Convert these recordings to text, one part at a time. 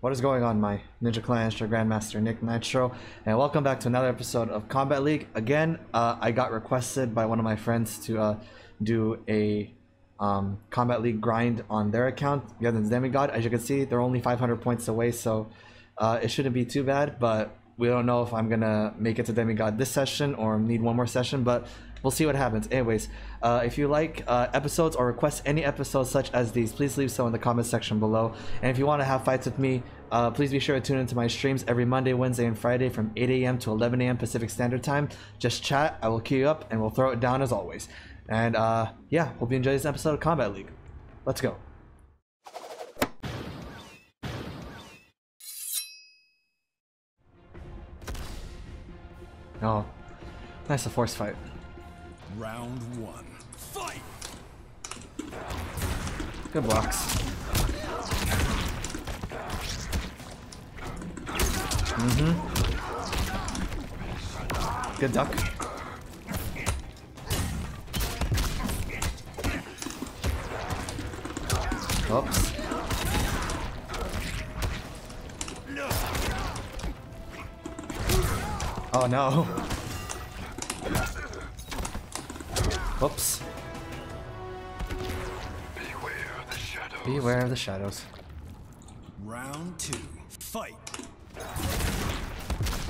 What is going on, my Ninja Clan Grandmaster Nikk Nitro, and welcome back to another episode of Kombat League. Again, uh, I got requested by one of my friends to uh, do a um, Kombat League grind on their account against Demigod. As you can see, they're only 500 points away, so uh, it shouldn't be too bad. But we don't know if I'm gonna make it to Demigod this session or need one more session. But we'll see what happens. Anyways, uh, if you like uh, episodes or request any episodes such as these, please leave so in the comment section below. And if you want to have fights with me, uh, please be sure to tune into my streams every Monday, Wednesday, and Friday from 8 a.m. to 11 a.m. Pacific Standard Time. Just chat, I will queue you up, and we'll throw it down as always. And uh, yeah, hope you enjoy this episode of Kombat League. Let's go. Oh, nice a force fight. Round one. Fight! Good blocks. Mm-hmm. Good duck. Oops. Oh no. Whoops. Beware the shadows. Beware of the shadows. Round two. Fight!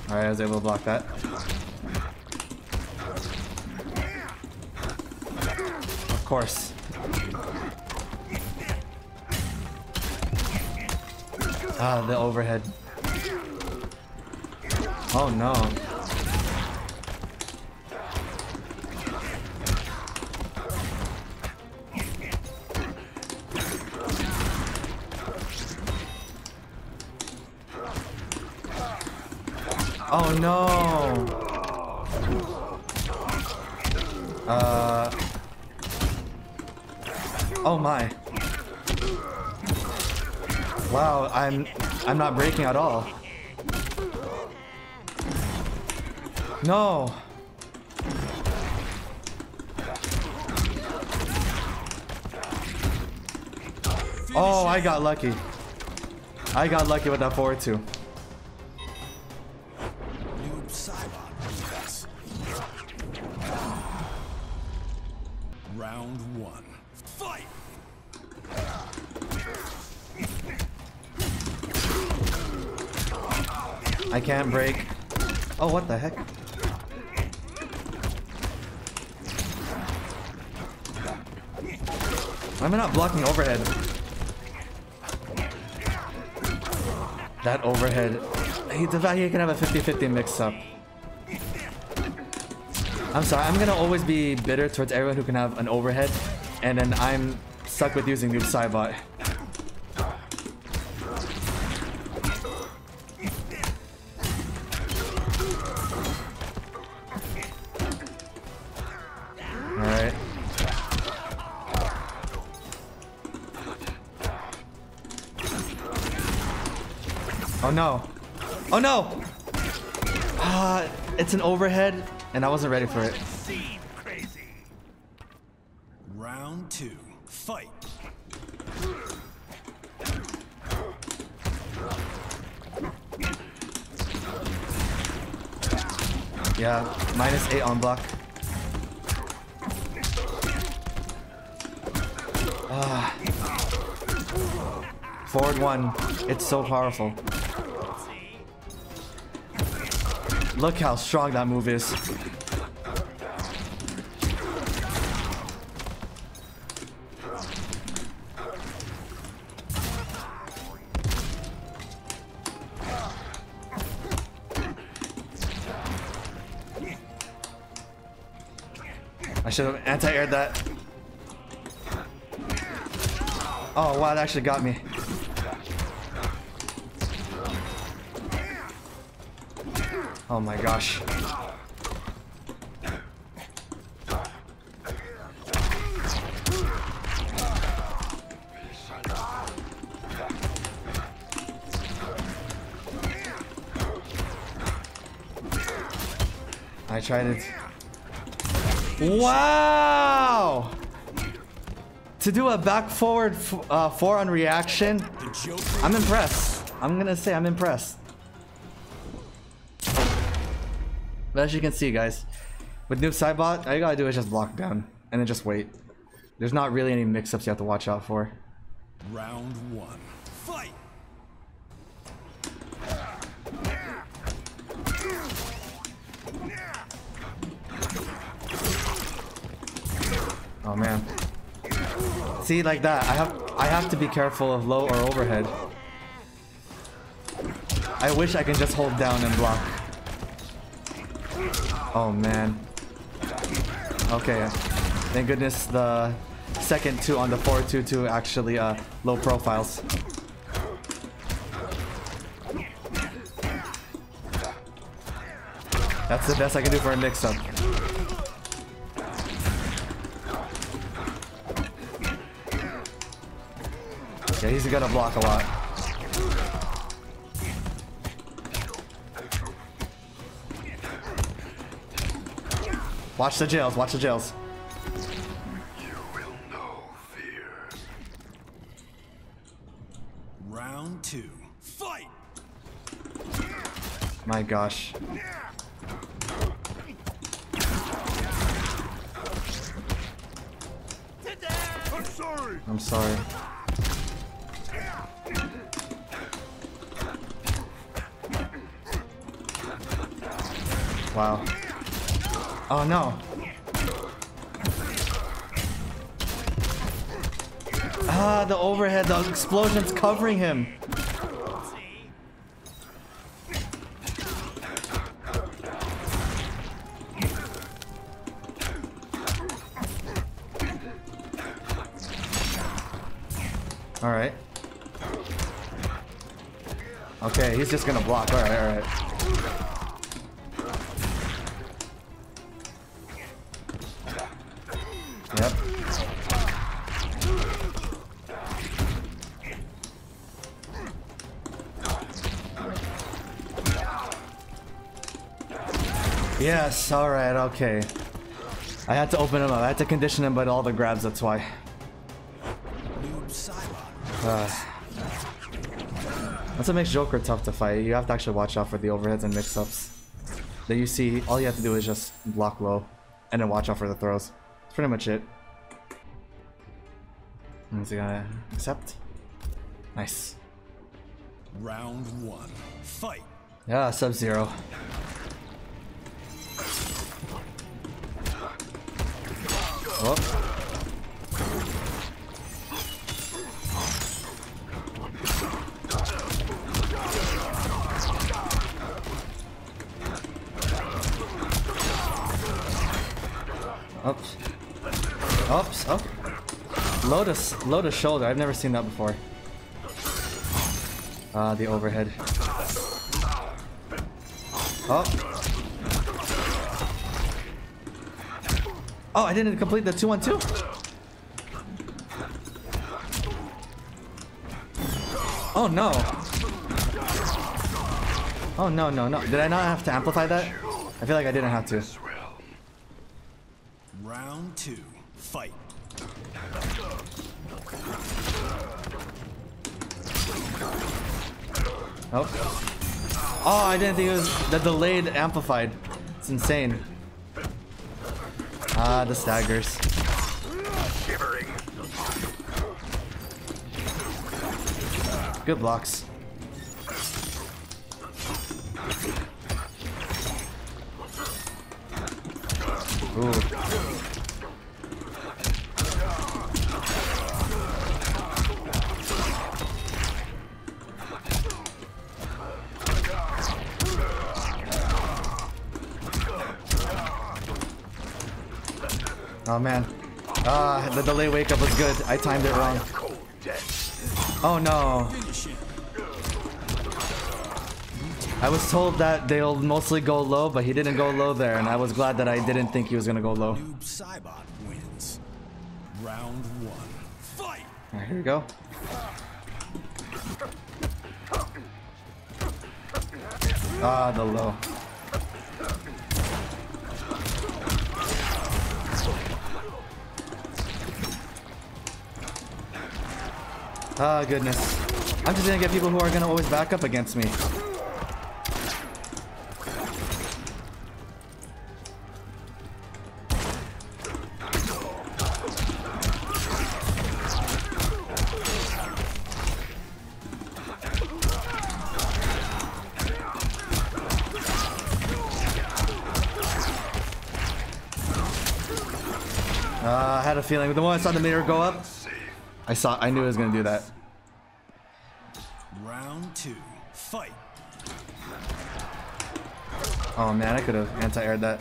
Alright, I was able to block that. Of course. Ah, the overhead. Oh no. Oh no. Uh. Oh my. Wow, I'm I'm not breaking at all. No. Oh, I got lucky. I got lucky with that forward two. Round one. Fight! I can't break. Oh, what the heck? Why am I not blocking overhead? That overhead. He, the fact he can have a 50-50 mix-up. I'm sorry, I'm gonna always be bitter towards everyone who can have an overhead, and then I'm stuck with using Noob Saibot. Alright. Oh no. Oh no! Ah, it's an overhead, and I wasn't ready for it. Round two. Fight! Yeah, minus eight on block. Ah. Forward one. It's so powerful. Look how strong that move is. I should have anti-aired that. Oh wow, that actually got me. Oh my gosh. I tried it. Wow! To do a back forward uh, four on reaction, I'm impressed. I'm gonna say I'm impressed. But as you can see, guys, with Noob Saibot, all you gotta do is just block down and then just wait. There's not really any mix-ups you have to watch out for. Round one. Fight! Oh man. See, like that, I have I have to be careful of low or overhead. I wish I can just hold down and block. Oh man. Okay. Thank goodness the second two on the 422 actually uh low profiles. That's the best I can do for a mix-up. Yeah, he's gonna block a lot. Watch the jails, watch the jails. Round two. Fight! My gosh. I'm sorry! I'm sorry. Wow. Oh no. Ah, the overhead, the explosion's covering him. All right. Okay, he's just gonna block. Alright, All right, Yep. Yes, alright, okay. I had to open him up. I had to condition him by all the grabs, that's why. Uh, that's what makes Joker tough to fight. You have to actually watch out for the overheads and mix-ups. That you see, all you have to do is just block low, and then watch out for the throws. Pretty much it. Is he gonna accept? Nice. Round one. Fight! Yeah, Sub-Zero. Oh. Oops. Oops. Lotus. Lotus shoulder. I've never seen that before. Ah, the overhead. Oh. Oh, I didn't complete the 2 on 2? Oh no. Oh no, no, no. Did I not have to amplify that? I feel like I didn't have to. Round two. Oh, I didn't think it was the delayed amplified. It's insane. Ah, the staggers. Good blocks. Ooh. Oh man. Ah, the delay wake up was good. I timed it wrong. Oh no. I was told that they'll mostly go low, but he didn't go low there, and I was glad that I didn't think he was gonna go low. Noob Saibot wins. Round one. Fight! Alright, here we go. Ah, the low. Ah, goodness. I'm just gonna get people who are gonna always back up against me. Uh, I had a feeling. The moment I saw the meter go up, I saw. I knew it was gonna do that. Round two, fight. Oh man, I could have anti-aired that.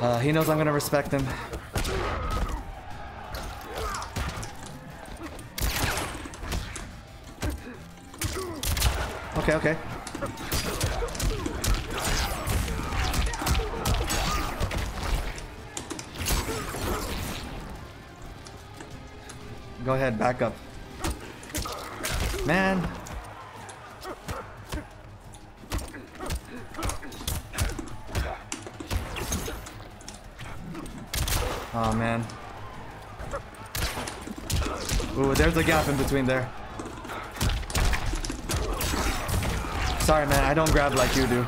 Uh, he knows I'm gonna respect him. Okay, okay. Go ahead, back up. Man. Oh man. Ooh, there's a gap in between there. Sorry man, I don't grab like you do.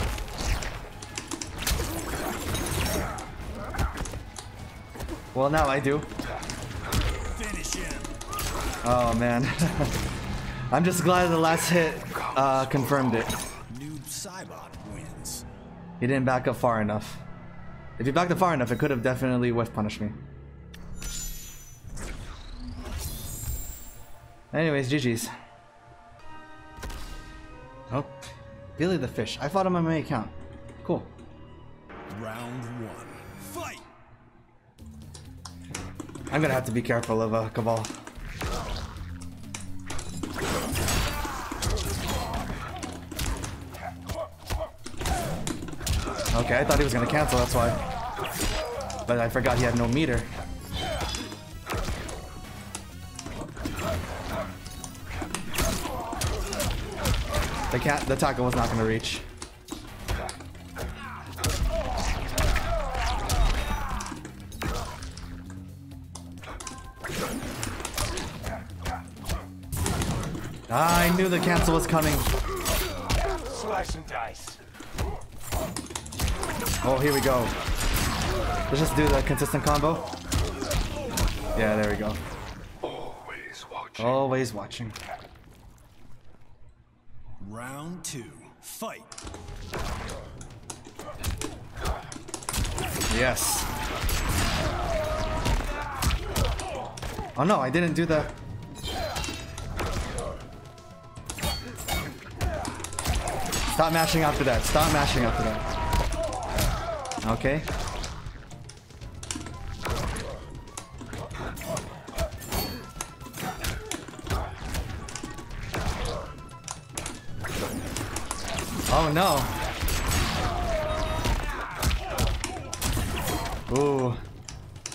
Well now I do. Oh man. I'm just glad the last hit uh, confirmed it. Noob Saibot wins. He didn't back up far enough. If he backed up far enough, it could have definitely whiff punished me. Anyways, GG's. Oh, Billy the Fish. I fought him on my account. Cool. Round one, fight. I'm gonna have to be careful of uh, Cabal. Okay, I thought he was gonna cancel, that's why. But I forgot he had no meter. The cat, the tackle was not gonna reach. I knew the cancel was coming. Slice and dice. Oh, here we go. Let's just do the consistent combo. Yeah, there we go. Always watching. Always watching. Round two, fight. Yes. Oh no, I didn't do the... Stop mashing after that. Stop mashing after that. Okay. Oh no. Ooh.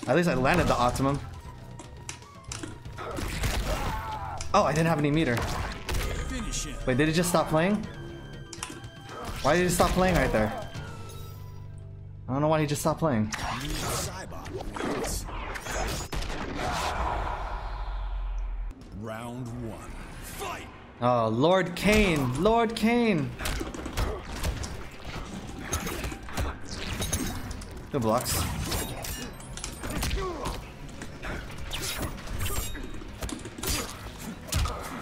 At least I landed the optimum. Oh, I didn't have any meter. Wait, did it just stop playing? Why did it stop playing right there? I don't know why he just stopped playing. Noob Saibot wins. Round one, fight. Oh, Lord Kane! Lord Kane! Good blocks.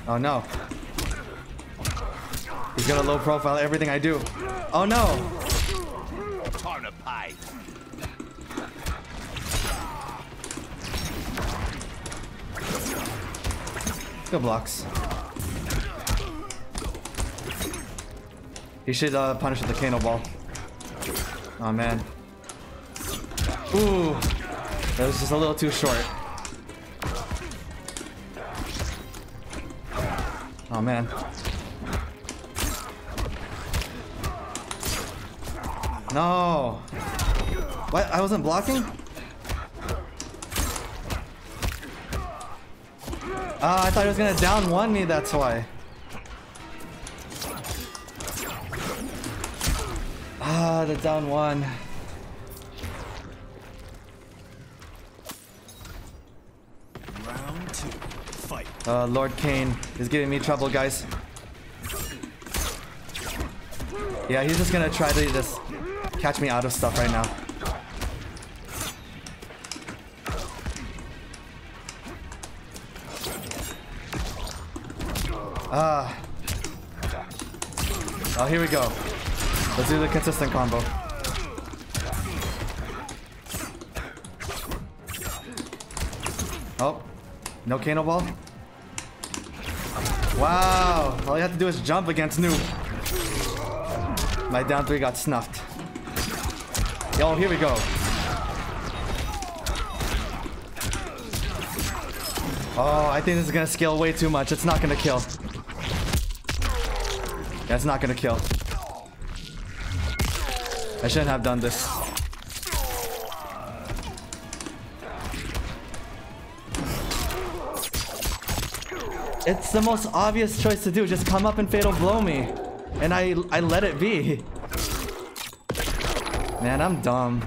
Oh no. He's got a low profile everything I do. Oh no! Good blocks. He should uh, punish with the Kano ball. Oh man. Ooh. That was just a little too short. Oh man. No. What? I wasn't blocking? Ah, I thought he was gonna down one me, that's why. Ah, the down one. Round two, fight. Uh, Lord Kane is giving me trouble, guys. Yeah, he's just gonna try to just catch me out of stuff right now. Ah. Oh, here we go. Let's do the consistent combo. Oh, no Kano ball? Wow, all you have to do is jump against Noob. My down three got snuffed. Yo, here we go. Oh, I think this is gonna scale way too much. It's not gonna kill. That's not gonna kill. I shouldn't have done this. It's the most obvious choice to do. Just come up and fatal blow me. And I I let it be. Man, I'm dumb.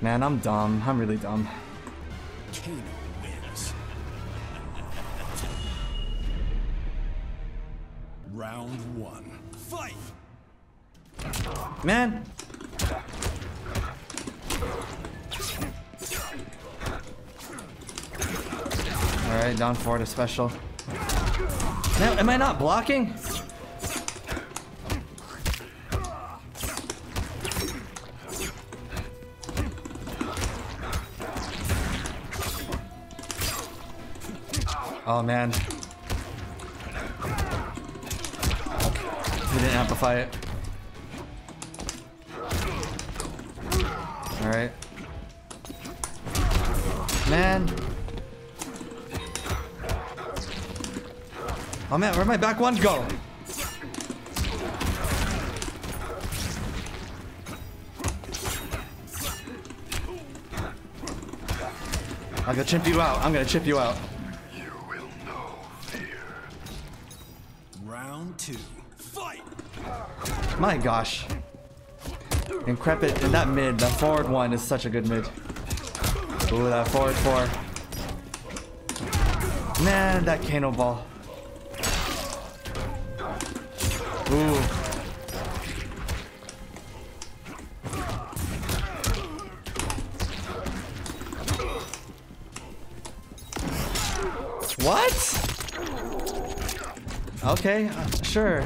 Man, I'm dumb. I'm really dumb. Round one. Fight! Man. Alright, down forward a special. Now, am I not blocking? Oh man. He didn't amplify it. Alright. Man. Oh man, where'd my back one go? I'm gonna chip you out. I'm gonna chip you out. My gosh. Increpid in that mid, that forward one is such a good mid. Ooh, that forward four. Man, that Kano ball. Ooh. What? Okay, uh, sure.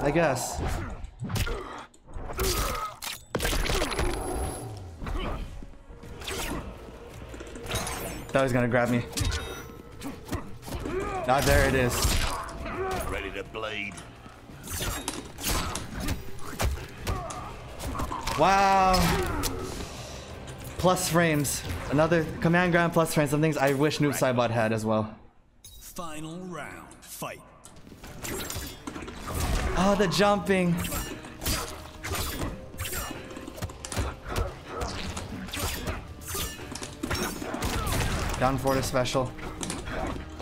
I guess. Thought he was gonna grab me. Ah, there it is. Ready to bleed. Wow. Plus frames. Another command ground plus frames. Some things I wish Noob Saibot had as well. Final round. Fight. Oh, the jumping. Down for the special.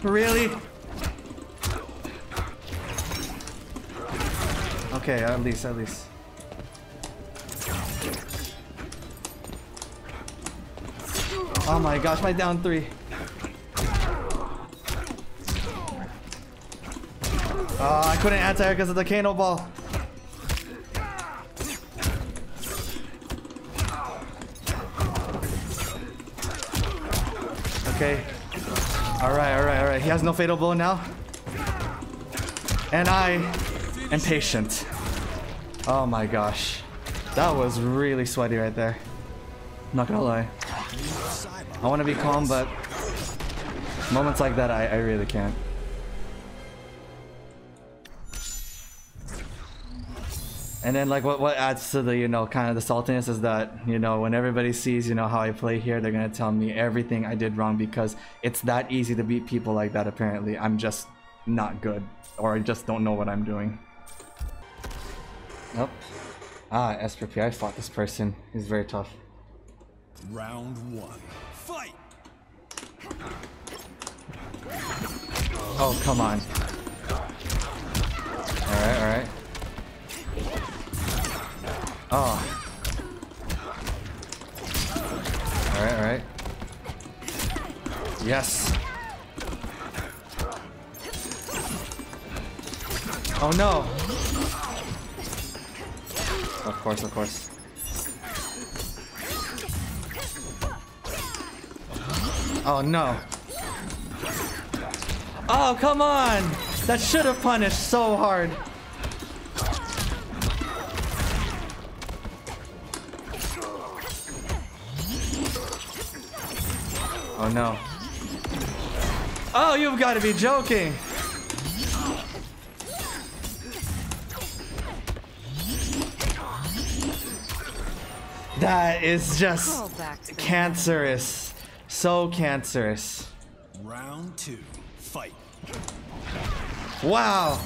Really? Okay, at least, at least. Oh my gosh, my down three. Oh, I couldn't anti because of the Kano ball. Okay. Alright, alright, alright. He has no fatal blow now. And I am patient. Oh my gosh. That was really sweaty right there. Not gonna lie. I want to be calm, but moments like that, I, I really can't. And then like what what adds to the you know kind of the saltiness is that you know when everybody sees you know how I play here they're gonna tell me everything I did wrong because it's that easy to beat people like that apparently I'm just not good or I just don't know what I'm doing. Nope. Ah, SPP, I fought this person. He's very tough. Round one. Fight! Oh, come on. Alright, alright. Oh. Alright, alright. Yes. Oh no. Of course, of course. Oh no. Oh, come on! That should have punished so hard. Oh no. Oh, you've got to be joking. That is just Crawl back to the cancerous. So cancerous. Round two. Fight. Wow.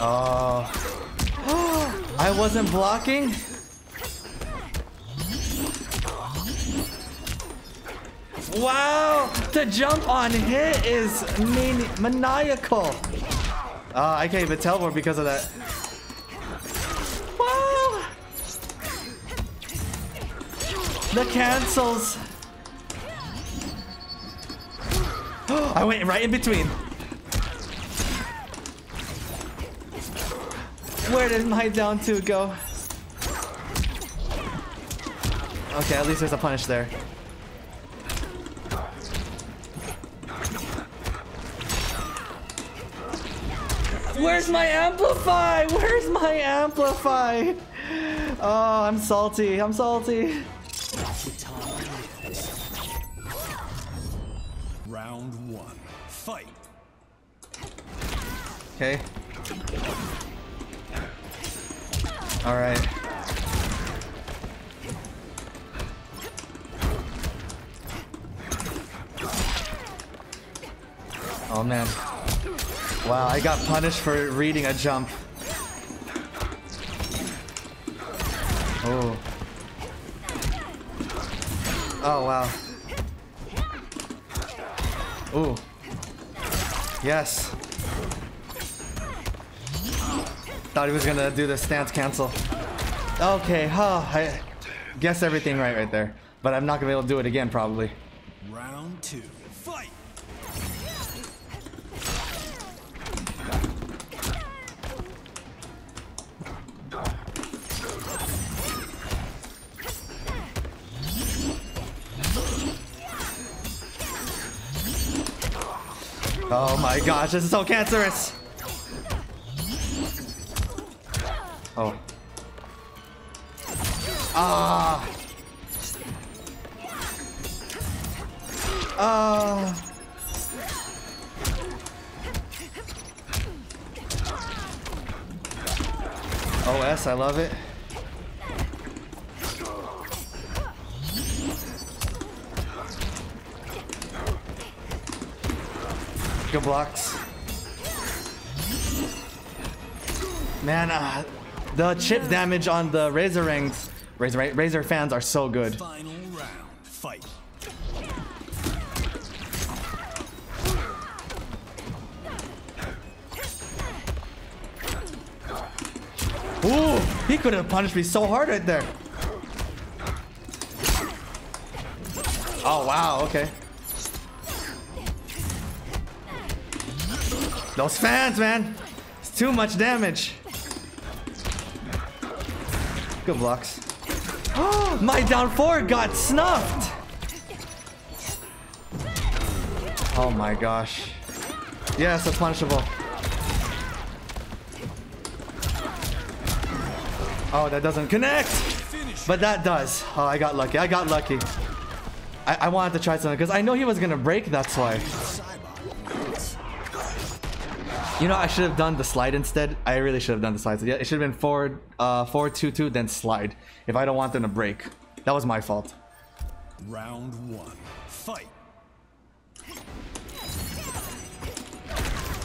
Oh. I wasn't blocking? Wow! The jump on hit is mean maniacal. Uh, I can't even teleport because of that. Wow! The cancels. I went right in between. Where did my down two go? Okay, at least there's a punish there. Where's my amplify? Where's my amplify? Oh, I'm salty. I'm salty. Round one. Fight. Okay. All right. Oh man. Wow, I got punished for reading a jump. Oh. Oh wow. Ooh. Yes. Thought he was gonna do the stance cancel. Okay, huh. I guess everything right right there. But I'm not gonna be able to do it again probably. Round two. Gosh, this is so cancerous. Oh. Ah. Ah. OS, I love it. Blocks. Man, uh, the chip damage on the Razor rings, Razor, Razor fans are so good. Final round. Fight. Ooh, he could have punished me so hard right there. Oh, wow, okay. Those fans, man. It's too much damage. Good blocks. My down four got snuffed. Oh my gosh. Yes, it's punishable. Oh, that doesn't connect. But that does. Oh, I got lucky. I got lucky. I, I wanted to try something because I know he was gonna break. That's why. You know, I should have done the slide instead. I really should have done the slide. So yeah, it should have been forward, uh, forward two two, then slide. If I don't want them to break, that was my fault. Round one. Fight.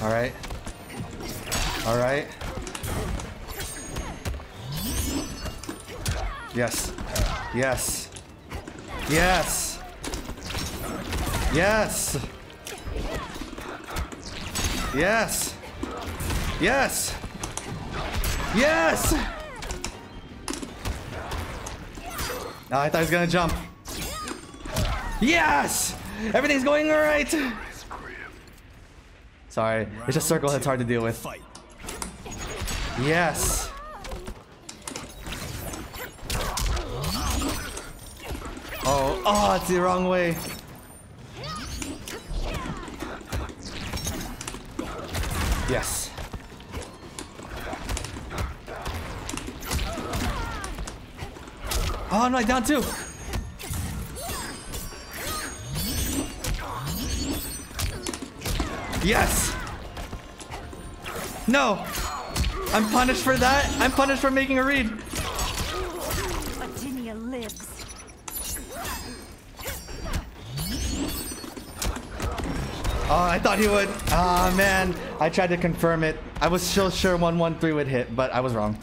All right. All right. Yes. Yes. Yes. Yes. Yes. Yes. Yes. Ah, I thought he was gonna jump. Yes! Everything's going grip. Sorry, it's just circle hits hard to deal with. Yes! Oh, oh, it's the wrong way. Yes. Oh, no, down two. Yes. No. I'm punished for that. I'm punished for making a read. Virginia lives. Oh, I thought he would. Ah, man. I tried to confirm it. I was still sure 113 would hit, but I was wrong.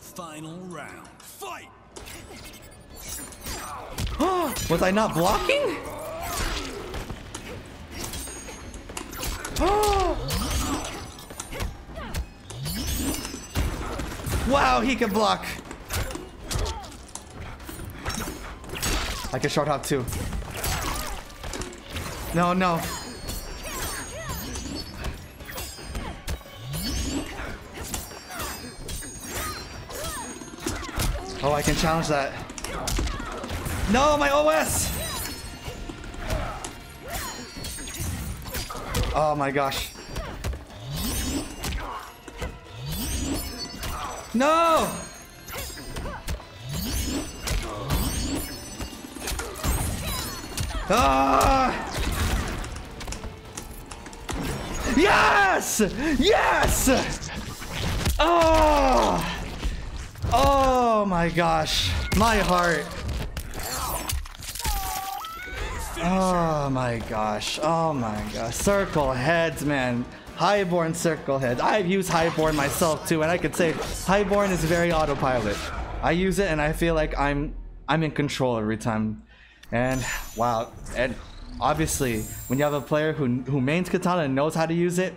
Final round. Was I not blocking? wow, he can block. I can short hop too. No, no. Oh, I can challenge that. No, my OS! Oh my gosh. No! Ah! Yes! Yes! Oh! Oh my gosh. My heart. Oh my gosh. Oh my gosh. Circle heads, man. Highborn circle heads. I've used Highborn myself too, and I could say Highborn is very autopilot. I use it and I feel like I'm I'm in control every time. And wow. And obviously, when you have a player who who mains Kitana and knows how to use it,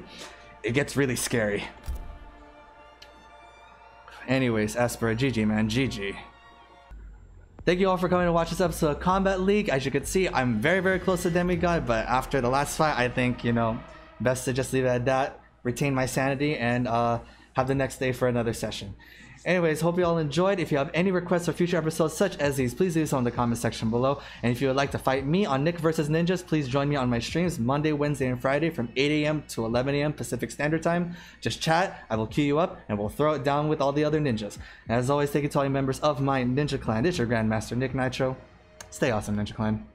it gets really scary. Anyways, Esper, GG man, GG. Thank you all for coming to watch this episode of Kombat League. As you can see, I'm very, very close to Demigod, but after the last fight, I think, you know, best to just leave it at that, retain my sanity, and uh, have the next day for another session. Anyways, hope you all enjoyed. If you have any requests for future episodes such as these, please leave some in the comment section below. And if you would like to fight me on Nikk vs. Ninjas, please join me on my streams Monday, Wednesday, and Friday from 8 a.m. to 11 a.m. Pacific Standard Time. Just chat, I will queue you up, and we'll throw it down with all the other ninjas. And as always, thank you to all you members of my Ninja Clan. It's your Grandmaster Nikk Nitro. Stay awesome, Ninja Clan.